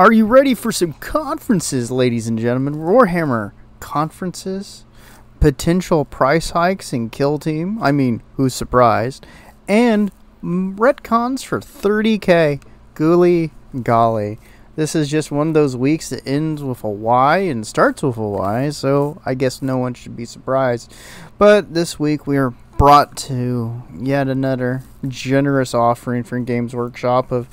Are you ready for some conferences, ladies and gentlemen? Warhammer conferences, potential price hikes in Kill Team. I mean, who's surprised? And retcons for 30k. Ghoulie golly. This is just one of those weeks that ends with a Y and starts with a Y, so I guess no one should be surprised. But this week we are brought to yet another generous offering from Games Workshop of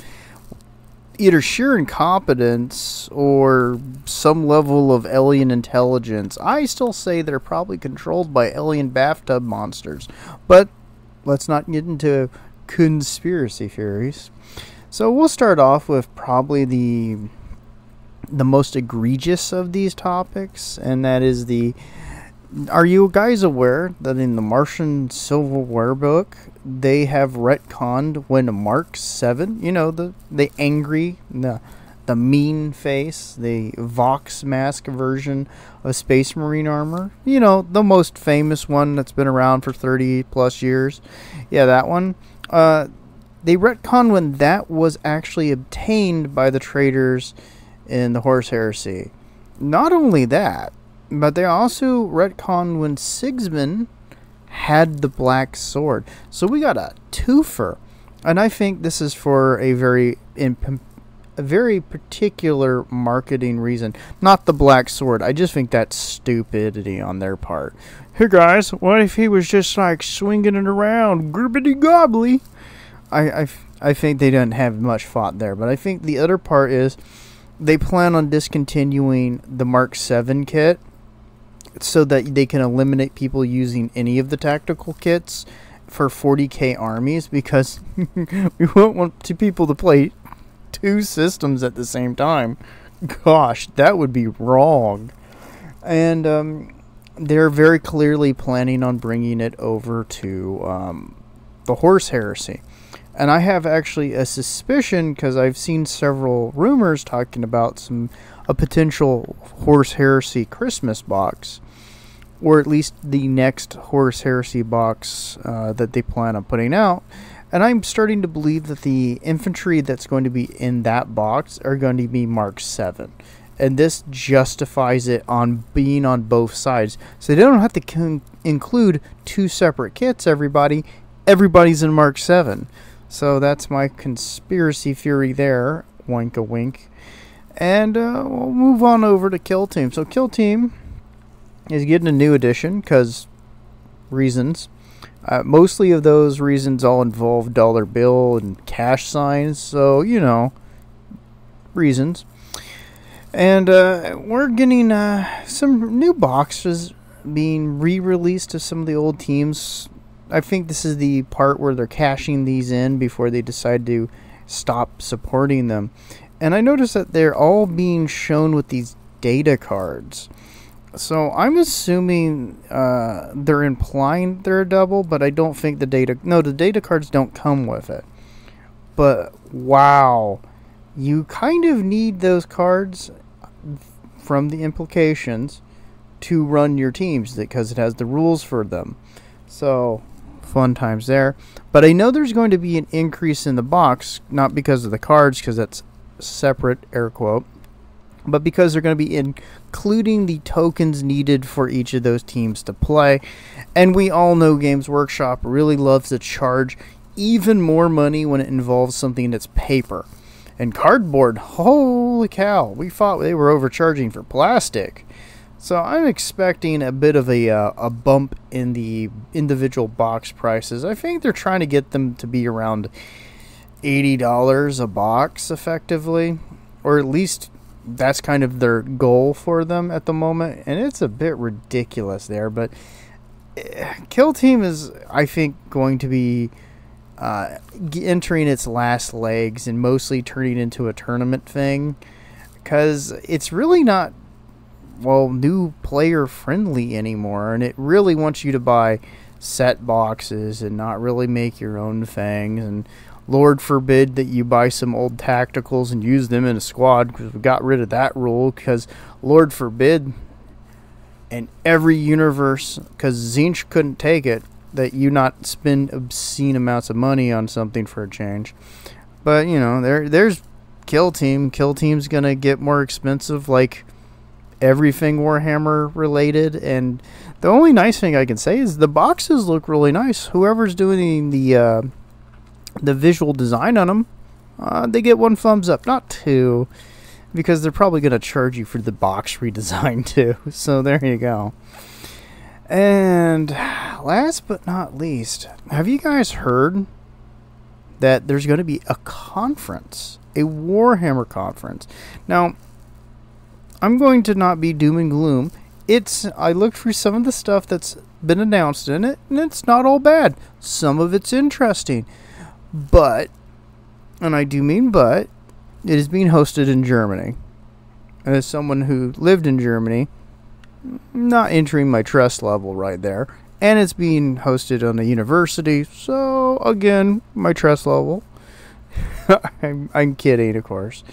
either sheer incompetence or some level of alien intelligence. I still say they're probably controlled by alien bathtub monsters, but let's not get into conspiracy theories. So we'll start off with probably the the most egregious of these topics, and that is the. Are you guys aware that in the Martian Civil War book they have retconned when Mark Seven, you know the the angry, the the mean face, the Vox mask version of Space Marine armor. You know the most famous one that's been around for thirty plus years. Yeah, that one. Uh, they retcon when that was actually obtained by the traders in the Horus Heresy. Not only that, but they also retcon when Sigismund had the black sword. So we got a twofer. And I think this is for a very a very particular marketing reason. Not the black sword. I just think that's stupidity on their part. Hey guys, what if he was just like swinging it around, gribbity gobbly? I, I, I think they didn't have much thought there. But I think the other part is they plan on discontinuing the Mark 7 kit so that they can eliminate people using any of the tactical kits for 40k armies because we won't want two people to play two systems at the same time. Gosh, that would be wrong. And um, they're very clearly planning on bringing it over to um, the Horus Heresy. And I have actually a suspicion because I've seen several rumors talking about some a potential Horus Heresy Christmas box, or at least the next Horus Heresy box uh, that they plan on putting out. And I'm starting to believe that the infantry that's going to be in that box are going to be Mark 7. And this justifies it on being on both sides. So they don't have to include two separate kits, everybody. Everybody's in Mark 7. So that's my conspiracy theory there. Wink a wink. And uh, we'll move on over to Kill Team. So Kill Team is getting a new edition because reasons. Uh, mostly of those reasons all involve dollar bill and cash signs. So you know, reasons. And uh, we're getting uh, some new boxes being re-released to some of the old teams I think this is the part where they're cashing these in before they decide to stop supporting them. And I noticed that they're all being shown with these data cards. So I'm assuming uh, they're implying they're a double, but I don't think the data. No, the data cards don't come with it. But wow, you kind of need those cards from the implications to run your teams because it has the rules for them. So fun times there. But I know there's going to be an increase in the box, not because of the cards, because that's separate air quote, but because they're going to be including the tokens needed for each of those teams to play. And we all know Games Workshop really loves to charge even more money when it involves something that's paper. And cardboard, holy cow, we thought they were overcharging for plastic. So I'm expecting a bit of a uh, a bump in the individual box prices. I think they're trying to get them to be around eighty dollars a box, effectively, or at least that's kind of their goal for them at the moment. And it's a bit ridiculous there, but eh, Kill Team is, I think, going to be uh, entering its last legs and mostly turning into a tournament thing because it's really not well new player friendly anymore and it really wants you to buy set boxes and not really make your own things and lord forbid that you buy some old tacticals and use them in a squad because we got rid of that rule because lord forbid in every universe because Tzeentch couldn't take it that you not spend obscene amounts of money on something for a change but you know there there's Kill Team. Kill Team's gonna get more expensive, like everything Warhammer related. And the only nice thing I can say is the boxes look really nice. Whoever's doing the uh, the visual design on them, uh, they get one thumbs up, not two, because they're probably gonna charge you for the box redesign too. So there you go. And last but not least, have you guys heard that there's going to be a conference, a Warhammer conference? Now, I'm going to not be doom and gloom. It's I looked through some of the stuff that's been announced in it, and it's not all bad. Some of it's interesting, but, and I do mean but, it is being hosted in Germany. And as someone who lived in Germany, not entering my trust level right there. And it's being hosted on a university, so again, my trust level. I'm, I'm kidding, of course.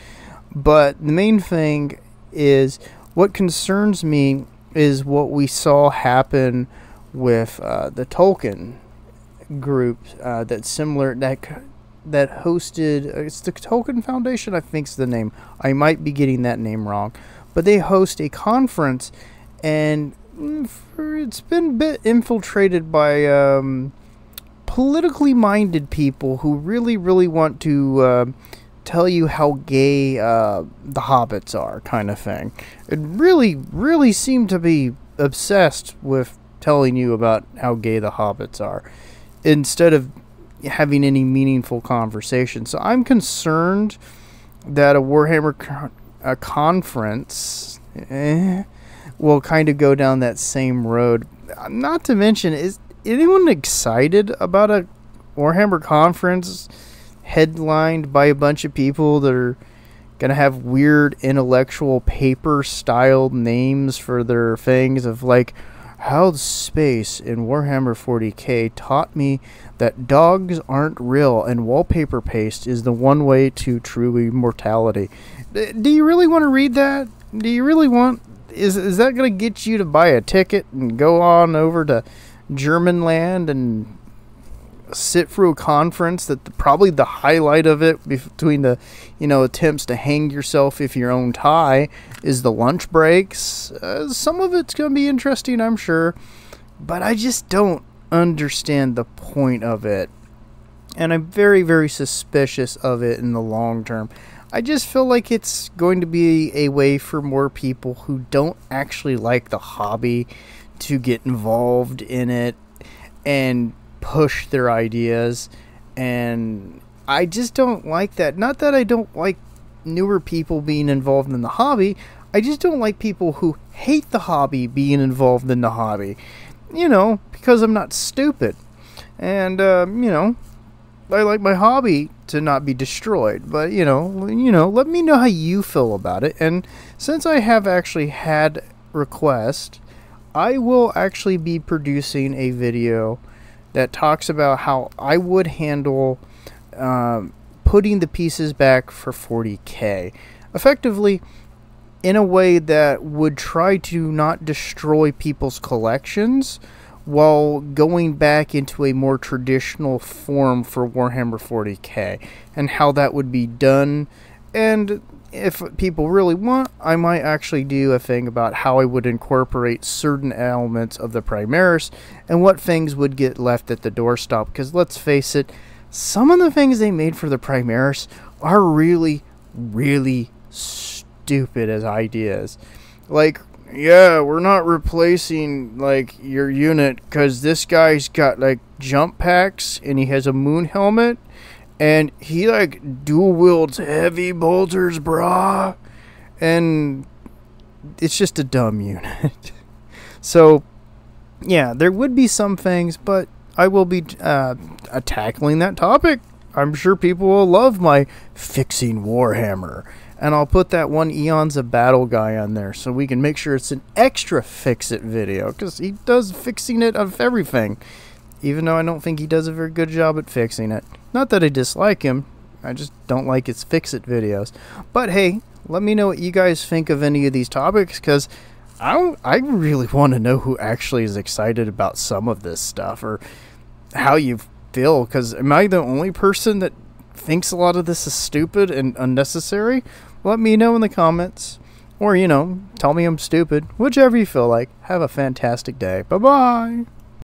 But the main thing is what concerns me is what we saw happen with uh, the Tolkien group uh, that's similar that that hosted uh, it's the Tolkien Foundation I think's the name. I might be getting that name wrong. But they host a conference and it's been a bit infiltrated by um, politically minded people who really, really want to uh, tell you how gay uh, the hobbits are, kind of thing. It really, really seemed to be obsessed with telling you about how gay the hobbits are instead of having any meaningful conversation. So I'm concerned that a Warhammer con- a conference. Eh, will kind of go down that same road. Not to mention, is anyone excited about a Warhammer conference headlined by a bunch of people that are going to have weird intellectual paper styled names for their things of like how space in Warhammer 40k taught me that dogs aren't real and wallpaper paste is the one way to true immortality. Do you really want to read that? Do you really want is is that going to get you to buy a ticket and go on over to German land and sit through a conference that the, probably the highlight of it between the you know attempts to hang yourself if your own tie is the lunch breaks. Uh, some of it's going to be interesting i'm sure but i just don't understand the point of it. And i'm very very suspicious of it in the long term. I just feel like it's going to be a way for more people who don't actually like the hobby to get involved in it and push their ideas. And I just don't like that. Not that I don't like newer people being involved in the hobby, I just don't like people who hate the hobby being involved in the hobby. You know, because I'm not stupid. And, um, you know, I like my hobby to not be destroyed. But you know, you know, let me know how you feel about it. And since I have actually had request, I will actually be producing a video that talks about how I would handle um, putting the pieces back for 40k, effectively in a way that would try to not destroy people's collections while going back into a more traditional form for Warhammer 40k and how that would be done. And if people really want, I might actually do a thing about how I would incorporate certain elements of the Primaris and what things would get left at the doorstop. Because let's face it, some of the things they made for the Primaris are really, really stupid as ideas. Like yeah, we're not replacing like your unit because this guy's got like jump packs and he has a moon helmet and he like dual wields heavy bolters, brah. And it's just a dumb unit. so, yeah, there would be some things, but I will be uh, tackling that topic. I'm sure people will love my fixing Warhammer and I'll put that one Eons of Battle guy on there so we can make sure it's an extra fix it video because he does fixing it of everything. Even though I don't think he does a very good job at fixing it. Not that I dislike him, I just don't like his fix it videos. But hey, let me know what you guys think of any of these topics because I I really want to know who actually is excited about some of this stuff or how you feel because am I the only person that thinks a lot of this is stupid and unnecessary, let me know in the comments. Or, you know, tell me I'm stupid. Whichever you feel like. Have a fantastic day. Bye bye.